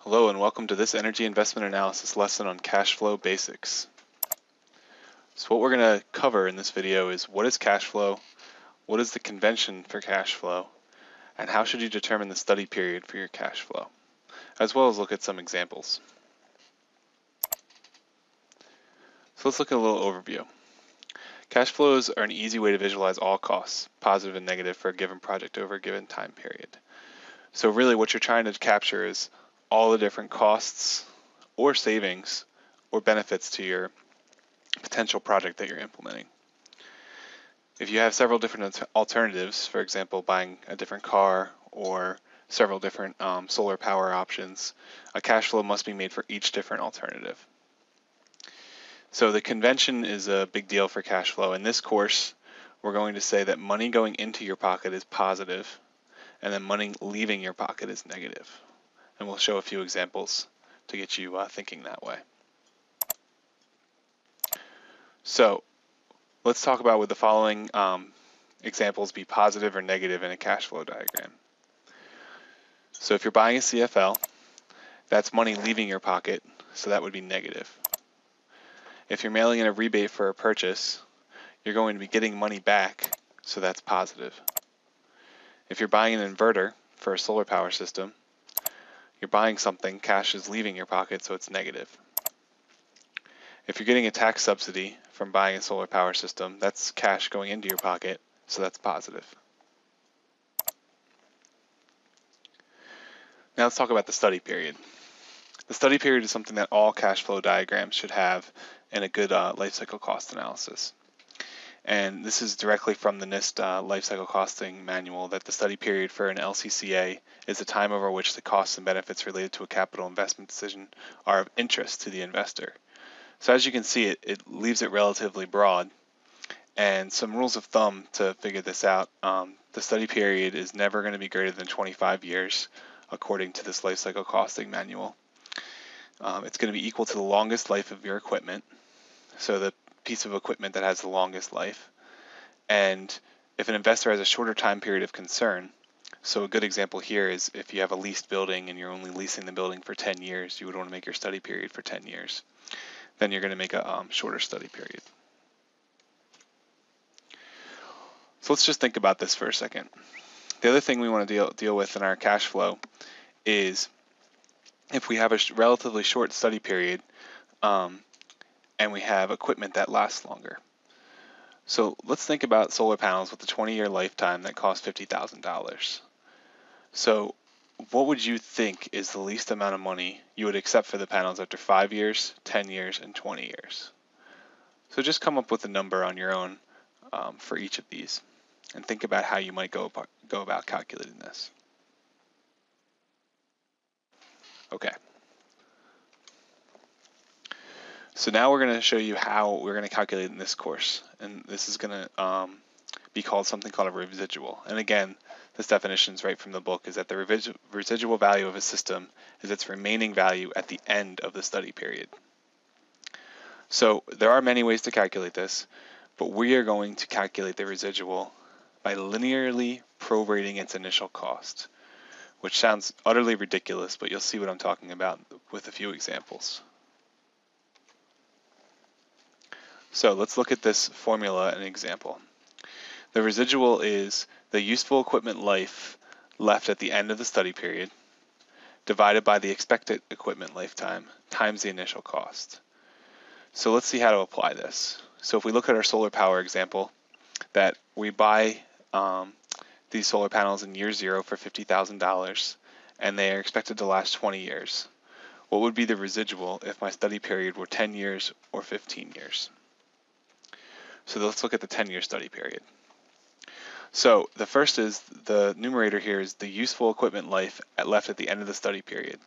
Hello and welcome to this energy investment analysis lesson on cash flow basics. So what we're going to cover in this video is what is cash flow, what is the convention for cash flow, and how should you determine the study period for your cash flow, as well as look at some examples. So let's look at a little overview. Cash flows are an easy way to visualize all costs, positive and negative, for a given project over a given time period. So really what you're trying to capture is all the different costs or savings or benefits to your potential project that you're implementing. If you have several different alternatives, for example, buying a different car or several different um, solar power options, a cash flow must be made for each different alternative. So the convention is a big deal for cash flow. In this course, we're going to say that money going into your pocket is positive, and then money leaving your pocket is negative. And we'll show a few examples to get you uh, thinking that way. So let's talk about would the following um, examples be positive or negative in a cash flow diagram. So if you're buying a CFL, that's money leaving your pocket, so that would be negative. If you're mailing in a rebate for a purchase, you're going to be getting money back, so that's positive. If you're buying an inverter for a solar power system, you're buying something, cash is leaving your pocket, so it's negative. If you're getting a tax subsidy from buying a solar power system, that's cash going into your pocket, so that's positive. Now let's talk about the study period. The study period is something that all cash flow diagrams should have in a good uh, life cycle cost analysis. And this is directly from the NIST uh, life cycle costing manual that the study period for an LCCA is the time over which the costs and benefits related to a capital investment decision are of interest to the investor. So as you can see, it, it leaves it relatively broad. And some rules of thumb to figure this out. Um, the study period is never going to be greater than 25 years, according to this life cycle costing manual. Um, it's going to be equal to the longest life of your equipment, so the piece of equipment that has the longest life. And if an investor has a shorter time period of concern, so a good example here is if you have a leased building and you're only leasing the building for 10 years, you would want to make your study period for 10 years. Then you're going to make a um, shorter study period. So let's just think about this for a second. The other thing we want to deal, deal with in our cash flow is if we have a relatively short study period, um, and we have equipment that lasts longer. So let's think about solar panels with a 20-year lifetime that cost $50,000. So what would you think is the least amount of money you would accept for the panels after 5 years, 10 years, and 20 years? So just come up with a number on your own um, for each of these and think about how you might go go about calculating this. Okay. So now we're going to show you how we're going to calculate in this course. And this is going to um, be called something called a residual. And again, this definition is right from the book, is that the residual value of a system is its remaining value at the end of the study period. So there are many ways to calculate this, but we are going to calculate the residual by linearly prorating its initial cost, which sounds utterly ridiculous, but you'll see what I'm talking about with a few examples. So let's look at this formula and example. The residual is the useful equipment life left at the end of the study period divided by the expected equipment lifetime times the initial cost. So let's see how to apply this. So if we look at our solar power example, that we buy um, these solar panels in year zero for $50,000 and they are expected to last 20 years. What would be the residual if my study period were 10 years or 15 years? So let's look at the 10-year study period. So the first is the numerator here is the useful equipment life at left at the end of the study period.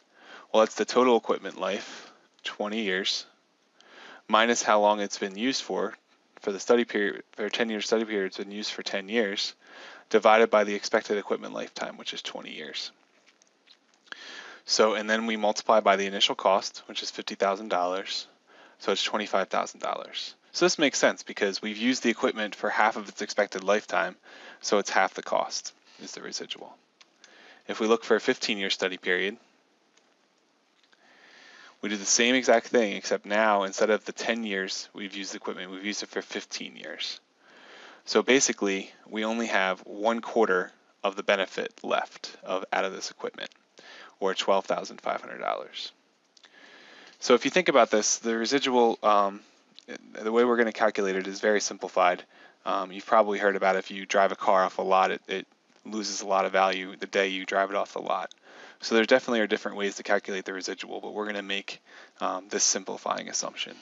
Well, that's the total equipment life, 20 years, minus how long it's been used for, for the study period, for a 10-year study period, it's been used for 10 years, divided by the expected equipment lifetime, which is 20 years. So, and then we multiply by the initial cost, which is $50,000, so it's $25,000. So this makes sense because we've used the equipment for half of its expected lifetime, so it's half the cost is the residual. If we look for a 15-year study period, we do the same exact thing, except now instead of the 10 years we've used the equipment, we've used it for 15 years. So basically, we only have one quarter of the benefit left of out of this equipment, or $12,500. So if you think about this, the residual, um, the way we're going to calculate it is very simplified. Um, you've probably heard about if you drive a car off a lot, it, it loses a lot of value the day you drive it off the lot. So there definitely are different ways to calculate the residual, but we're going to make um, this simplifying assumption.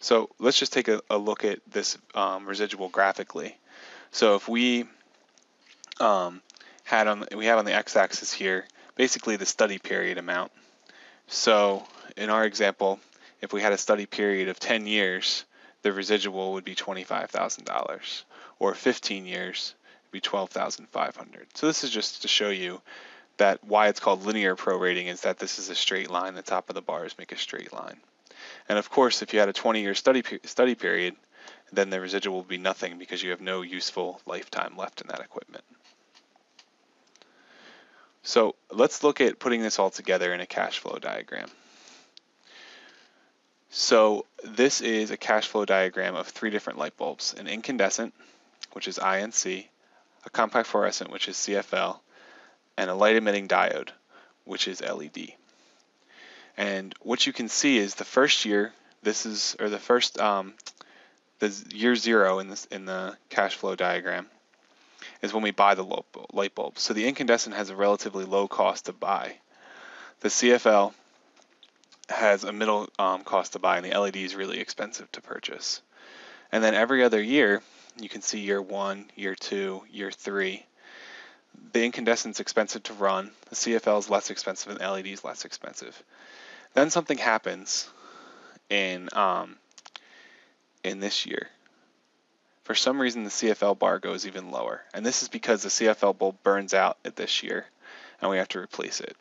So let's just take a, a look at this um, residual graphically. So if we um, had on we have on the x-axis here basically the study period amount. So in our example, if we had a study period of 10 years, the residual would be $25,000, or 15 years, it'd be 12,500. So this is just to show you that why it's called linear prorating is that this is a straight line. The top of the bars make a straight line. And of course, if you had a 20-year study study period, then the residual will be nothing because you have no useful lifetime left in that equipment. So let's look at putting this all together in a cash flow diagram. So this is a cash flow diagram of three different light bulbs, an incandescent, which is INC, a compact fluorescent, which is CFL, and a light emitting diode, which is LED. And what you can see is the first year, this is, or the first, um, the year zero in this in the cash flow diagram is when we buy the light bulb. So the incandescent has a relatively low cost to buy. The CFL has a middle um, cost to buy, and the LED is really expensive to purchase. And then every other year, you can see year one, year two, year three. The incandescent's expensive to run, the CFL is less expensive, and the LED is less expensive. Then something happens in um, in this year. For some reason, the CFL bar goes even lower, and this is because the CFL bulb burns out at this year, and we have to replace it.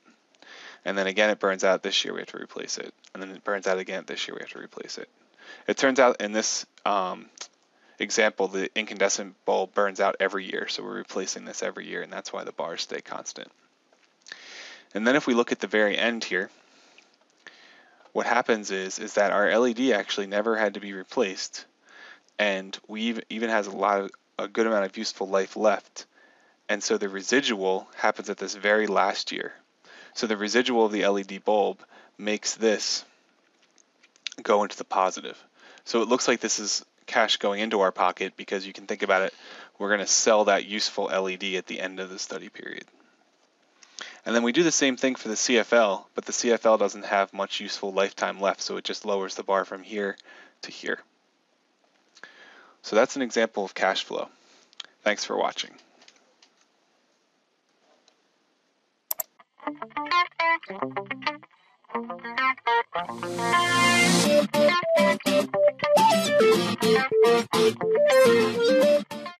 And then again, it burns out this year, we have to replace it. And then it burns out again this year, we have to replace it. It turns out in this um, example, the incandescent bulb burns out every year, so we're replacing this every year, and that's why the bars stay constant. And then if we look at the very end here, what happens is, is that our LED actually never had to be replaced and we even has a lot of a good amount of useful life left. And so the residual happens at this very last year. So the residual of the LED bulb makes this go into the positive. So it looks like this is cash going into our pocket because you can think about it, we're going to sell that useful LED at the end of the study period. And then we do the same thing for the CFL, but the CFL doesn't have much useful lifetime left, so it just lowers the bar from here to here. So that's an example of cash flow. Thanks for watching. Thank you.